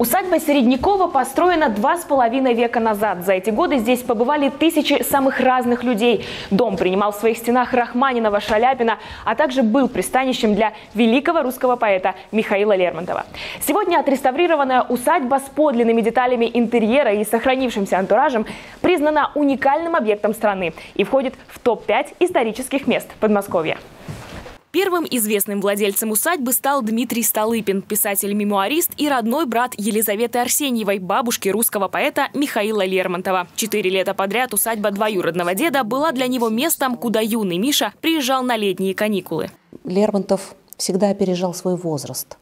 Усадьба Середнякова построена два с половиной века назад. За эти годы здесь побывали тысячи самых разных людей. Дом принимал в своих стенах Рахманинова, Шаляпина, а также был пристанищем для великого русского поэта Михаила Лермонтова. Сегодня отреставрированная усадьба с подлинными деталями интерьера и сохранившимся антуражем признана уникальным объектом страны и входит в топ-5 исторических мест Подмосковья. Первым известным владельцем усадьбы стал Дмитрий Столыпин, писатель-мемуарист и родной брат Елизаветы Арсеньевой, бабушки русского поэта Михаила Лермонтова. Четыре лета подряд усадьба двоюродного деда была для него местом, куда юный Миша приезжал на летние каникулы. Лермонтов всегда опережал свой возраст.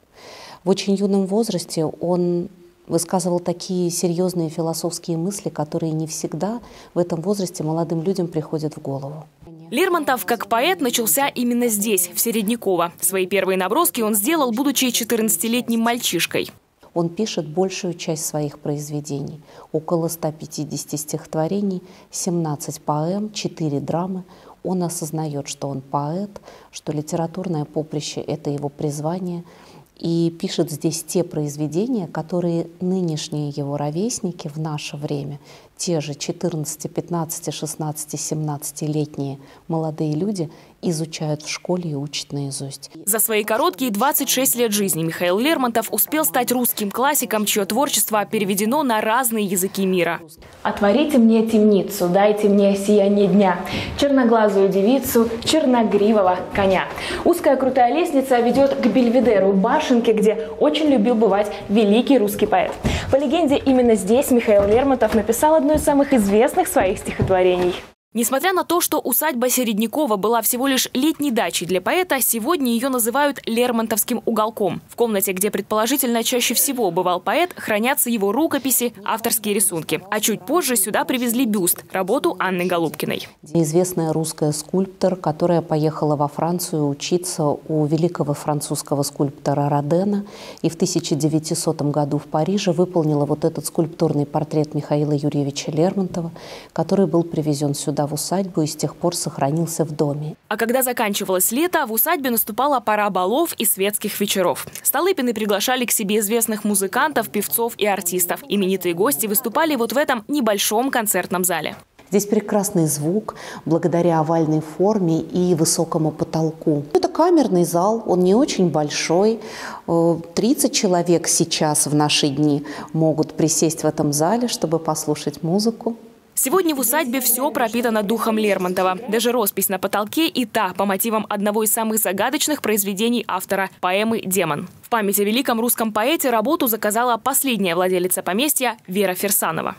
В очень юном возрасте он высказывал такие серьезные философские мысли, которые не всегда в этом возрасте молодым людям приходят в голову. Лермонтов как поэт начался именно здесь, в Середняково. Свои первые наброски он сделал, будучи 14-летним мальчишкой. Он пишет большую часть своих произведений. Около 150 стихотворений, 17 поэм, 4 драмы. Он осознает, что он поэт, что литературное поприще – это его призвание – и пишет здесь те произведения, которые нынешние его ровесники в наше время те же 14, 15, 16, 17-летние молодые люди изучают в школе и учат наизусть. За свои короткие 26 лет жизни Михаил Лермонтов успел стать русским классиком, чье творчество переведено на разные языки мира. «Отворите мне темницу, дайте мне сияние дня, черноглазую девицу, черногривого коня». Узкая крутая лестница ведет к Бельведеру, башенке, где очень любил бывать великий русский поэт. По легенде, именно здесь Михаил Лермонтов написал одно из самых известных своих стихотворений. Несмотря на то, что усадьба Середнякова была всего лишь летней дачей для поэта, сегодня ее называют Лермонтовским уголком. В комнате, где предположительно чаще всего бывал поэт, хранятся его рукописи, авторские рисунки. А чуть позже сюда привезли бюст, работу Анны Голубкиной. Известная русская скульптор, которая поехала во Францию учиться у великого французского скульптора Родена и в 1900 году в Париже выполнила вот этот скульптурный портрет Михаила Юрьевича Лермонтова, который был привезен сюда сюда в усадьбу и с тех пор сохранился в доме. А когда заканчивалось лето, в усадьбе наступала пора балов и светских вечеров. Столыпины приглашали к себе известных музыкантов, певцов и артистов. Именитые гости выступали вот в этом небольшом концертном зале. Здесь прекрасный звук благодаря овальной форме и высокому потолку. Это камерный зал, он не очень большой. 30 э, человек сейчас в наши дни могут присесть в этом зале, чтобы послушать музыку. Сегодня в усадьбе все пропитано духом Лермонтова. Даже роспись на потолке и та по мотивам одного из самых загадочных произведений автора – поэмы «Демон». В память о великом русском поэте работу заказала последняя владелица поместья Вера Ферсанова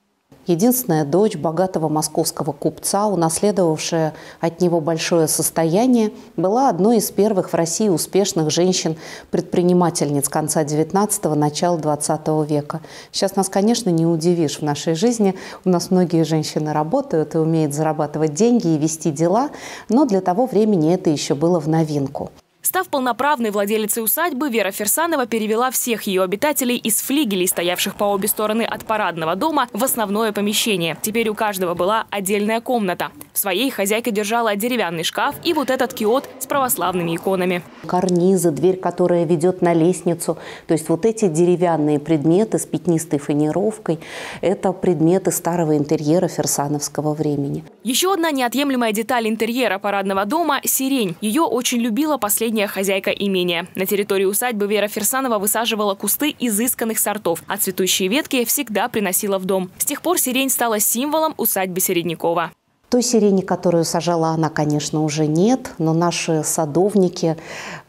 единственная дочь богатого московского купца, унаследовавшая от него большое состояние, была одной из первых в России успешных женщин-предпринимательниц конца XIX – начала XX века. Сейчас нас, конечно, не удивишь в нашей жизни. У нас многие женщины работают и умеют зарабатывать деньги и вести дела, но для того времени это еще было в новинку. Став полноправной владелицей усадьбы, Вера Ферсанова перевела всех ее обитателей из флигелей, стоявших по обе стороны от парадного дома, в основное помещение. Теперь у каждого была отдельная комната. В своей хозяйка держала деревянный шкаф и вот этот киот с православными иконами. Карнизы, дверь, которая ведет на лестницу. То есть вот эти деревянные предметы с пятнистой фанеровкой – это предметы старого интерьера ферсановского времени. Еще одна неотъемлемая деталь интерьера парадного дома – сирень. Ее очень любила последняя последняя хозяйка имения. На территории усадьбы Вера Ферсанова высаживала кусты изысканных сортов, а цветущие ветки всегда приносила в дом. С тех пор сирень стала символом усадьбы Середнякова. Той сирени, которую сажала она, конечно, уже нет, но наши садовники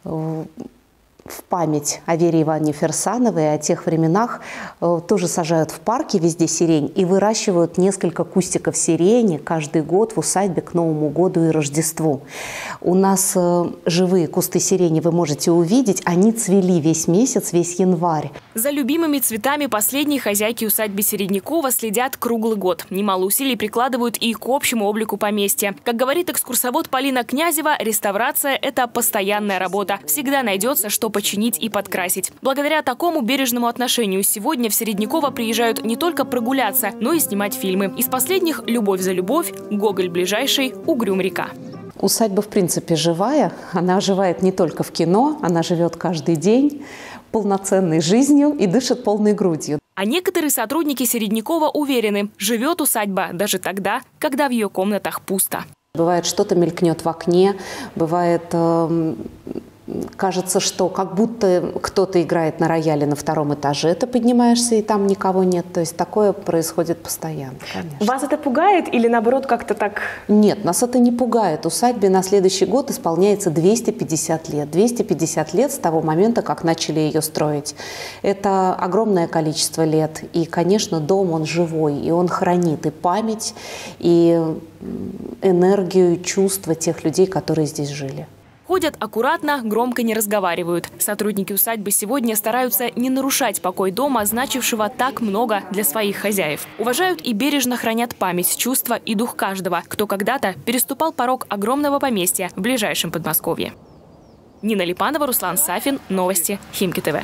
э, в память о Вере Ивановне Ферсановой о тех временах э, тоже сажают в парке везде сирень и выращивают несколько кустиков сирени каждый год в усадьбе к Новому году и Рождеству. У нас э, живые кусты сирени вы можете увидеть, они цвели весь месяц, весь январь. За любимыми цветами последние хозяйки усадьбы Середнякова следят круглый год. Немало усилий прикладывают и к общему облику поместья. Как говорит экскурсовод Полина Князева, реставрация – это постоянная работа. Всегда найдется, что починить и подкрасить. Благодаря такому бережному отношению сегодня в Середняково приезжают не только прогуляться, но и снимать фильмы. Из последних «Любовь за любовь», «Гоголь ближайший», «Угрюм река». Усадьба, в принципе, живая. Она оживает не только в кино, она живет каждый день полноценной жизнью и дышит полной грудью. А некоторые сотрудники Середнякова уверены, живет усадьба даже тогда, когда в ее комнатах пусто. Бывает, что-то мелькнет в окне, бывает э, кажется, что как будто кто-то играет на рояле на втором этаже, ты поднимаешься, и там никого нет. То есть такое происходит постоянно, конечно. Вас это пугает или наоборот как-то так? Нет, нас это не пугает. Усадьбе на следующий год исполняется 250 лет. 250 лет с того момента, как начали ее строить. Это огромное количество лет. И, конечно, дом, он живой, и он хранит и память, и энергию, чувства тех людей, которые здесь жили. Ходят аккуратно, громко не разговаривают. Сотрудники усадьбы сегодня стараются не нарушать покой дома, значившего так много для своих хозяев. Уважают и бережно хранят память, чувства и дух каждого, кто когда-то переступал порог огромного поместья в ближайшем Подмосковье. Нина Липанова, Руслан Сафин. Новости. Химки ТВ.